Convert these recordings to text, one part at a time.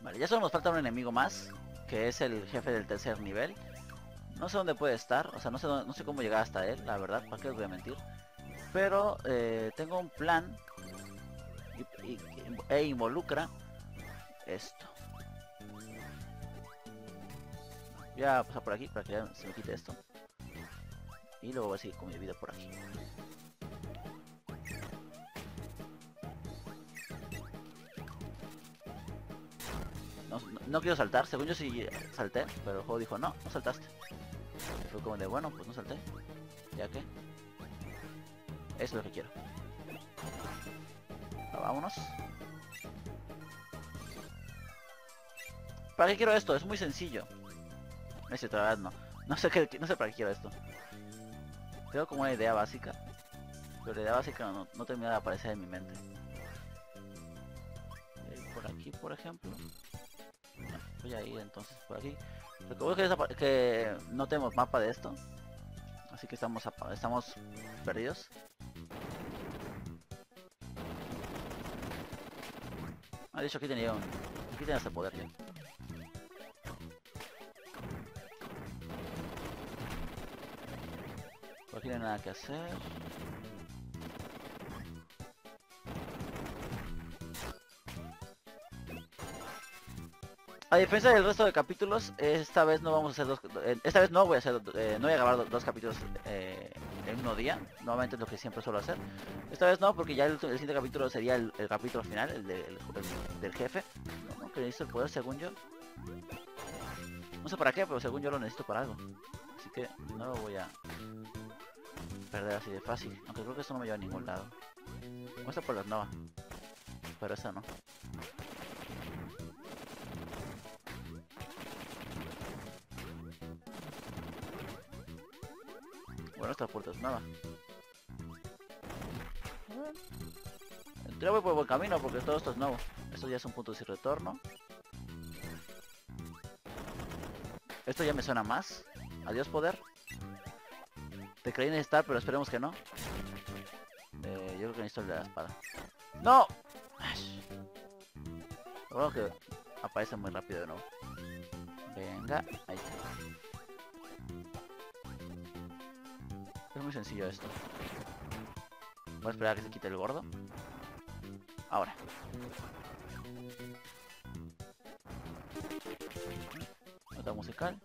Vale, ya solo nos falta un enemigo más, que es el jefe del tercer nivel. No sé dónde puede estar, o sea, no sé, no sé cómo llegar hasta él, la verdad, ¿para qué os voy a mentir? Pero eh, tengo un plan e involucra esto. Voy a pasar por aquí para que se me quite esto. Y luego voy a seguir con mi vida por aquí. No, quiero saltar, según yo sí salté, pero el juego dijo no, no saltaste. Fue como de bueno, pues no salté. Ya que. Es lo que quiero. vámonos. ¿Para qué quiero esto? Es muy sencillo. No otra vez no. No sé, qué, no sé para qué quiero esto. Tengo como una idea básica. Pero la idea básica no, no termina de aparecer en mi mente. Eh, por aquí, por ejemplo. Voy a ir entonces por aquí. Lo que es que no tenemos mapa de esto. Así que estamos, estamos perdidos. Ah, de hecho aquí tenía un... Aquí tenía este poder ya. Por aquí no hay nada que hacer. A diferencia del resto de capítulos, esta vez no vamos a hacer dos... Eh, esta vez no voy a hacer... Eh, no voy a grabar dos, capítulos eh, en un día. Normalmente es lo que siempre suelo hacer. Esta vez no, porque ya el, siguiente capítulo sería el, capítulo final, el, del jefe. No, que necesito el poder según yo. No sé para qué, pero según yo lo necesito para algo. Así que no lo voy a perder así de fácil. Aunque creo que esto no me lleva a ningún lado. Muestra por las Nova. Pero esa no. Bueno, esta puerta es nada. Entré voy por buen camino porque todo esto es nuevo. Esto ya es un punto sin retorno. Esto ya me suena más. Adiós poder. Te creí necesitar, pero esperemos que no. Eh, yo creo que necesito el de la espada. ¡No! Lo que aparece muy rápido de nuevo. Venga, ahí está. Muy sencillo esto. Voy a esperar a que se quite el gordo. Ahora. Nota musical.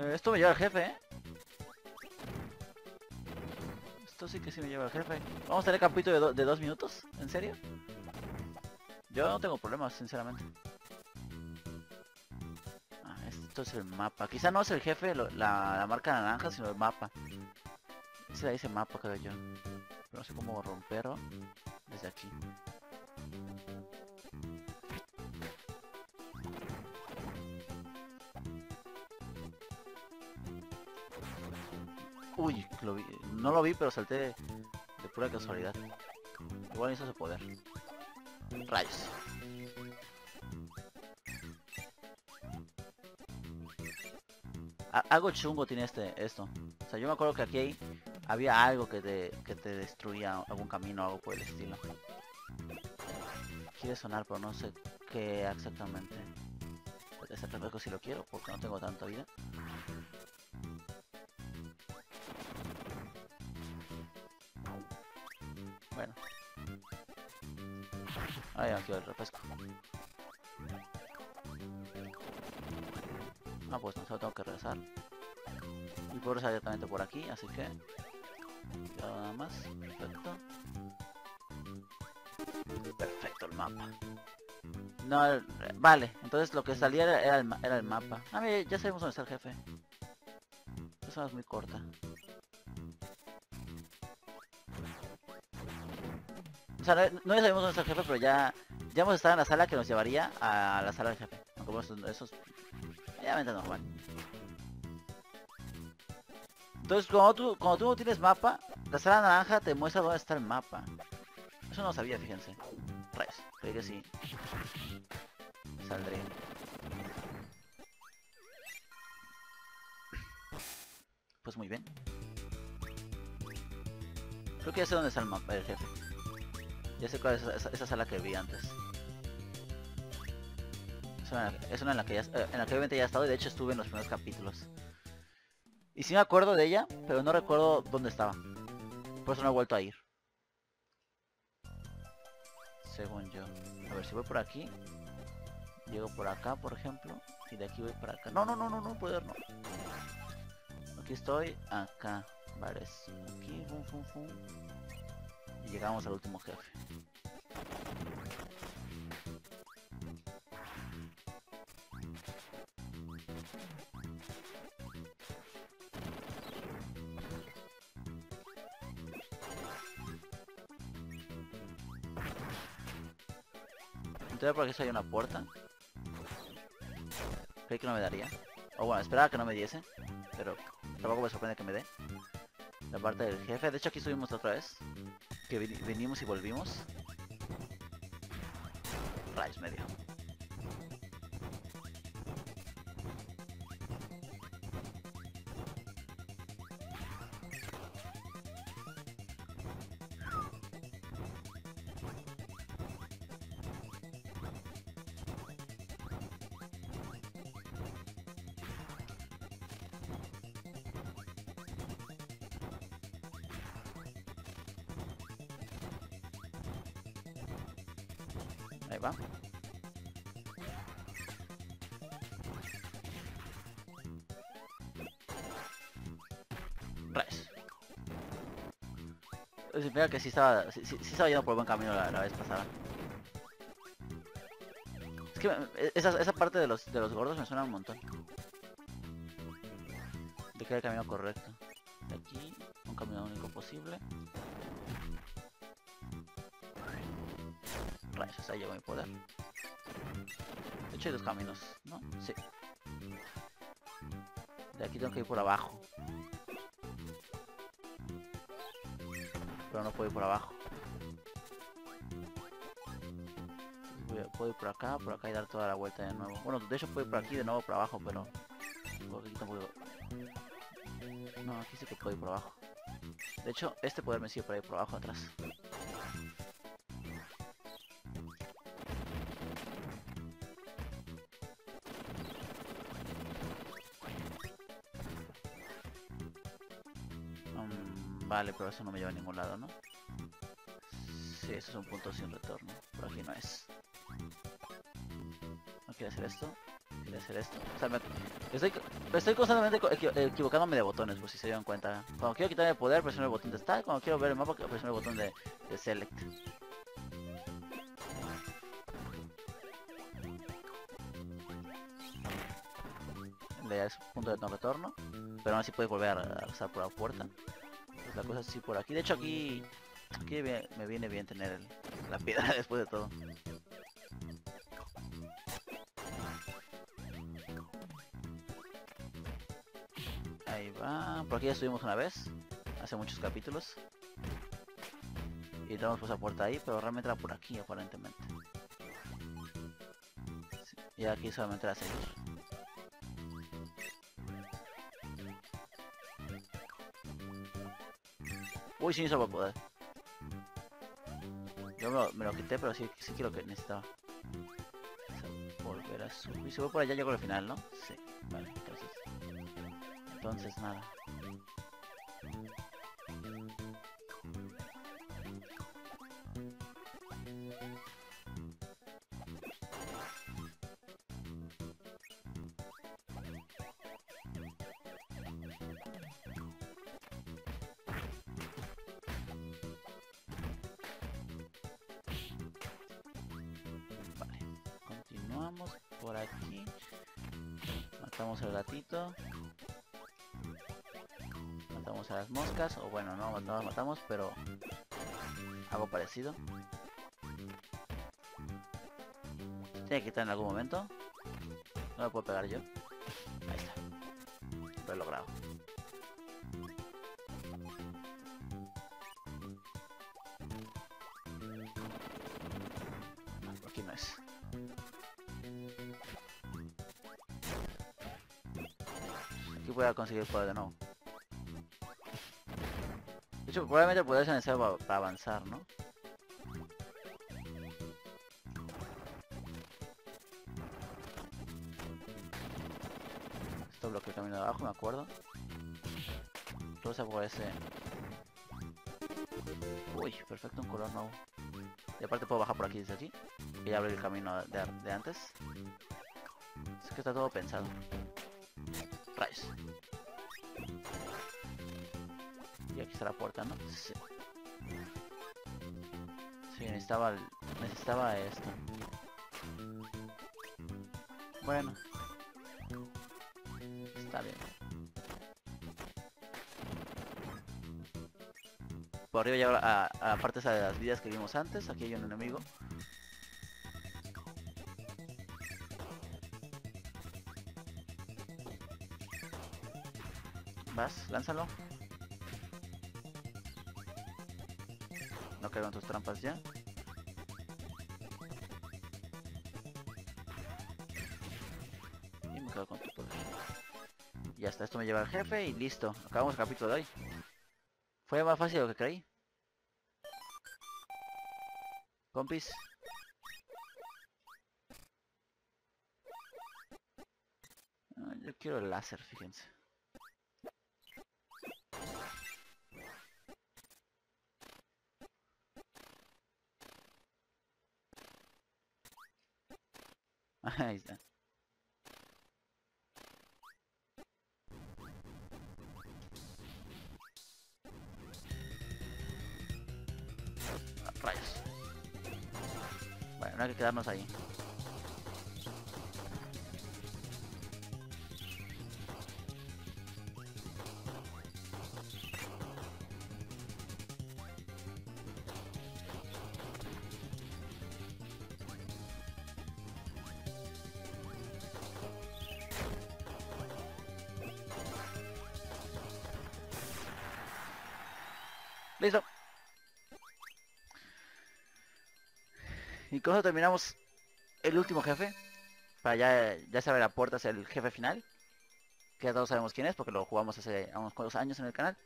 Eh, esto me lleva al jefe, ¿eh? Esto sí que sí me lleva al jefe. Vamos a tener capítulo de, dos minutos. ¿En serio? Yo no tengo problemas, sinceramente. Es el mapa. Quizá no es el jefe, la, marca naranja, sino el mapa. Ahí dice mapa, creo yo. no sé cómo romperlo desde aquí. Uy, no lo vi, pero salté de, pura casualidad. Igual hizo su poder. Rayos. Algo chungo tiene este esto. O sea, yo me acuerdo que aquí había algo que te, que te destruía algún camino o algo por el estilo. Quiere sonar, pero no sé qué exactamente. Exactamente si lo quiero, porque no tengo tanta vida. Bueno. Ahí aquí el refresco. Ah, pues no, solo tengo que regresar. Y puedo regresar directamente por aquí, así que... nada más. Perfecto. Perfecto el mapa. No, vale, entonces lo que salía era el, era el mapa. Ah, mira, ya sabemos dónde está el jefe. Esa es muy corta. O sea, no, ya sabemos dónde está el jefe, pero ya, ya hemos estado en la sala que nos llevaría a la sala del jefe. Aunque medianamente normal. Entonces, cuando tú, cuando tú no tienes mapa, la sala naranja te muestra dónde está el mapa. Eso no sabía, fíjense. Rayos, creí que sí. Saldré. Pues muy bien. Creo que ya sé dónde está el mapa del jefe. Ya sé cuál es esa, esa sala que vi antes. Es una, en la que ya, eh, en la que obviamente ya he estado y de hecho estuve en los primeros capítulos. Y sí me acuerdo de ella, pero no recuerdo dónde estaba. Por eso no he vuelto a ir. Según yo. A ver si voy por aquí. Llego por acá, por ejemplo. Y de aquí voy para acá. No, no, no, no, no, poder no. Aquí estoy, acá. Vale, aquí, fum, fum, fum. Y llegamos al último jefe. Entonces por aquí hay una puerta. Creí que no me daría. O bueno, esperaba que no me diese. Pero tampoco me sorprende que me dé. La parte del jefe. De hecho aquí subimos otra vez. Que vinimos y volvimos. Rayos medio. Va. Rayos. Eso Significa que sí estaba, estaba yendo por buen camino la, vez pasada. Es que me- esa, esa parte de los, de los gordos me suena un montón. De que era el camino correcto. De aquí, un camino único posible. Rayos, ahí llegó mi poder. De hecho hay dos caminos, ¿no? Sí. De aquí tengo que ir por abajo. Pero no puedo ir por abajo. Voy a- puedo ir por acá, por acá y dar toda la vuelta de nuevo. Bueno, de hecho puedo ir por aquí de nuevo por abajo, pero... aquí tampoco- No, aquí sí que puedo ir por abajo. De hecho, este poder me sirve para ir por abajo atrás. Vale, pero eso no me lleva a ningún lado, ¿no? Sí, eso es un punto sin retorno. Por aquí no es. No quiere hacer esto. Quiere hacer esto. O sea, me... estoy, constantemente co- equi- equivocándome de botones, por si se dieron cuenta. Cuando quiero quitarme el poder, presiono el botón de Start. Cuando quiero ver el mapa, presiono el botón de, Select. Le da ese punto de no retorno. Pero aún así puedes volver a pasar por la puerta. Pues la cosa así por aquí. De hecho aquí, aquí me viene bien tener el- la piedra después de todo. Ahí va. Por aquí ya estuvimos una vez. Hace muchos capítulos. Y por esa puerta ahí, pero realmente era por aquí aparentemente. Y aquí solamente era seguir. Uy, sí, eso va a poder. Yo me lo, quité, pero sí, sí que lo que necesitaba. Volver a subir. Si voy por allá llego al final, ¿no? Sí. Vale. Entonces nada. Por aquí. Matamos al gatito. Matamos a las moscas, o bueno, no, no las matamos, pero algo parecido. Tiene que quitar en algún momento. No me puedo pegar yo. Ahí está. Lo he logrado. que pueda conseguir cuadro, no. De hecho, probablemente podrías analizar para avanzar, ¿no? Esto bloquea el camino de abajo, me acuerdo. Rosa aparece. Uy, perfecto, un color nuevo. Y aparte puedo bajar por aquí desde aquí. Y abrir el camino de, de antes. Es que está todo pensado. Rayos. Y aquí está la puerta, ¿no? Sí. Sí, necesitaba, necesitaba esto. Bueno. Está bien. Por arriba ya a, a, parte de las vidas que vimos antes. Aquí hay un enemigo. Lánzalo. No caigan tus trampas ya. Y me quedo con tu poder. Ya está, esto me lleva al jefe y listo. Acabamos el capítulo de hoy. Fue más fácil de lo que creí. Compis. Ah, yo quiero el láser, fíjense. Ahí está. Rayos. Bueno, no hay que quedarnos ahí. Y con eso terminamos el último jefe. Para ya, ya la puerta hacia el jefe final. Que ya todos sabemos quién es porque lo jugamos hace unos cuantos años en el canal.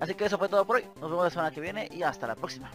Así que eso fue todo por hoy. Nos vemos la semana que viene y hasta la próxima.